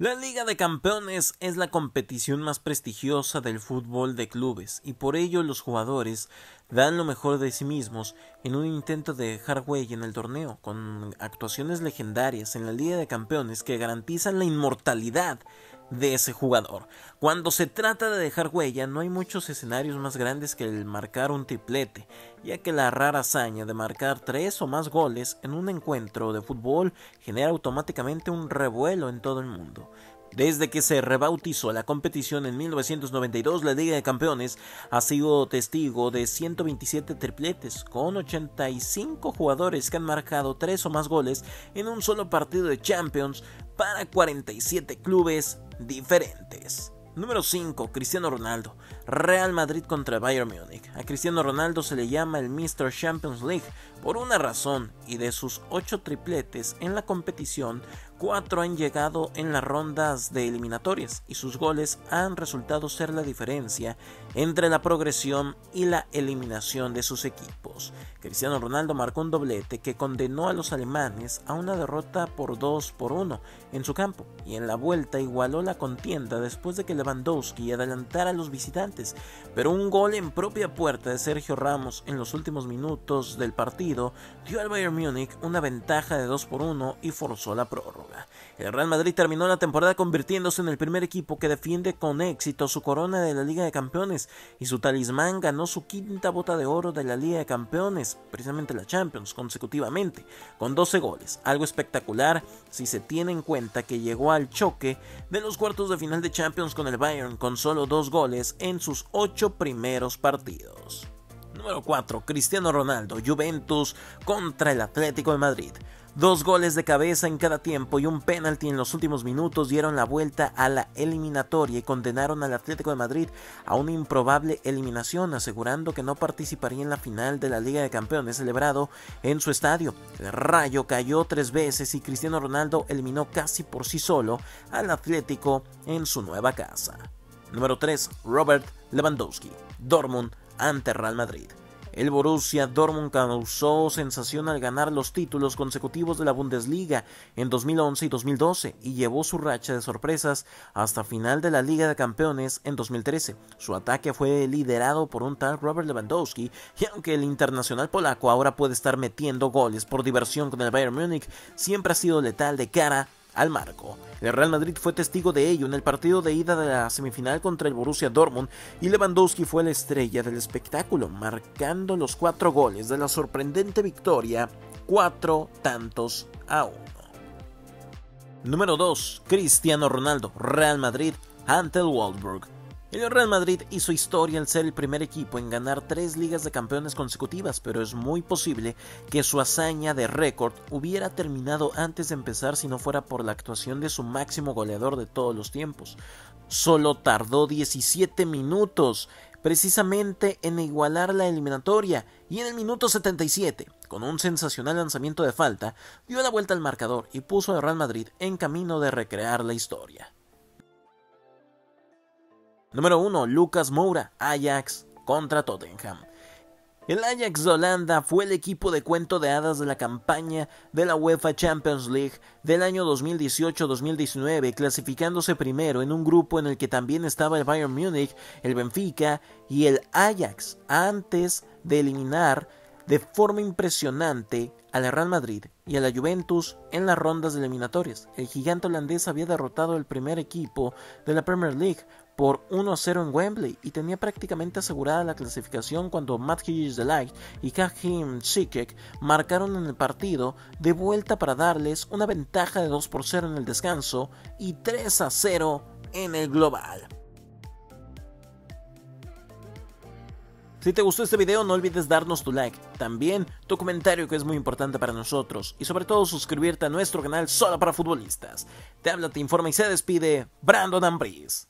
La Liga de Campeones es la competición más prestigiosa del fútbol de clubes y por ello los jugadores dan lo mejor de sí mismos en un intento de dejar huella en el torneo, con actuaciones legendarias en la Liga de Campeones que garantizan la inmortalidad de ese jugador. Cuando se trata de dejar huella, no hay muchos escenarios más grandes que el marcar un triplete, ya que la rara hazaña de marcar tres o más goles en un encuentro de fútbol genera automáticamente un revuelo en todo el mundo. Desde que se rebautizó la competición en 1992, la Liga de Campeones ha sido testigo de 127 tripletes, con 85 jugadores que han marcado 3 o más goles en un solo partido de Champions para 47 clubes diferentes. Número 5. Cristiano Ronaldo. Real Madrid contra Bayern Múnich. A Cristiano Ronaldo se le llama el Mr. Champions League por una razón y de sus 8 tripletes en la competición, 4 han llegado en las rondas de eliminatorias y sus goles han resultado ser la diferencia entre la progresión y la eliminación de sus equipos. Cristiano Ronaldo marcó un doblete que condenó a los alemanes a una derrota por 2 por 1 en su campo y en la vuelta igualó la contienda después de que Lewandowski adelantara a los visitantes, pero un gol en propia puerta de Sergio Ramos en los últimos minutos del partido dio al Bayern Múnich una ventaja de 2 por 1 y forzó la prórroga. El Real Madrid terminó la temporada convirtiéndose en el primer equipo que defiende con éxito su corona de la Liga de Campeones y su talismán ganó su quinta bota de oro de la Liga de Campeones, precisamente la Champions, consecutivamente, con 12 goles, algo espectacular si se tiene en cuenta que llegó al choque de los cuartos de final de Champions con el Bayern con solo dos goles en sus ocho primeros partidos. Número 4. Cristiano Ronaldo, Juventus contra el Atlético de Madrid. Dos goles de cabeza en cada tiempo y un penalti en los últimos minutos dieron la vuelta a la eliminatoria y condenaron al Atlético de Madrid a una improbable eliminación, asegurando que no participaría en la final de la Liga de Campeones celebrado en su estadio. El Rayo cayó tres veces y Cristiano Ronaldo eliminó casi por sí solo al Atlético en su nueva casa. Número 3. Robert Lewandowski, Dortmund ante Real Madrid. El Borussia Dortmund causó sensación al ganar los títulos consecutivos de la Bundesliga en 2011 y 2012 y llevó su racha de sorpresas hasta final de la Liga de Campeones en 2013. Su ataque fue liderado por un tal Robert Lewandowski y aunque el internacional polaco ahora puede estar metiendo goles por diversión con el Bayern Múnich, siempre ha sido letal de cara al marco. El Real Madrid fue testigo de ello en el partido de ida de la semifinal contra el Borussia Dortmund y Lewandowski fue la estrella del espectáculo, marcando los cuatro goles de la sorprendente victoria, cuatro tantos a uno. Número 2. Cristiano Ronaldo, Real Madrid ante el Wolfsburg. El Real Madrid hizo historia al ser el primer equipo en ganar tres ligas de campeones consecutivas, pero es muy posible que su hazaña de récord hubiera terminado antes de empezar si no fuera por la actuación de su máximo goleador de todos los tiempos. Solo tardó 17 minutos precisamente en igualar la eliminatoria y en el minuto 77, con un sensacional lanzamiento de falta, dio la vuelta al marcador y puso al Real Madrid en camino de recrear la historia. Número 1. Lucas Moura, Ajax contra Tottenham. El Ajax de Holanda fue el equipo de cuento de hadas de la campaña de la UEFA Champions League del año 2018-2019, clasificándose primero en un grupo en el que también estaba el Bayern Múnich, el Benfica y el Ajax, antes de eliminar de forma impresionante a la Real Madrid y a la Juventus en las rondas eliminatorias. El gigante holandés había derrotado al primer equipo de la Premier League por 1-0 en Wembley y tenía prácticamente asegurada la clasificación cuando Matt de Light y Kahim Sikek marcaron en el partido de vuelta para darles una ventaja de 2 por 0 en el descanso y 3 0 en el global. Si te gustó este video no olvides darnos tu like, también tu comentario que es muy importante para nosotros y sobre todo suscribirte a nuestro canal solo para futbolistas. Te habla, te informa y se despide Brandon Ambris.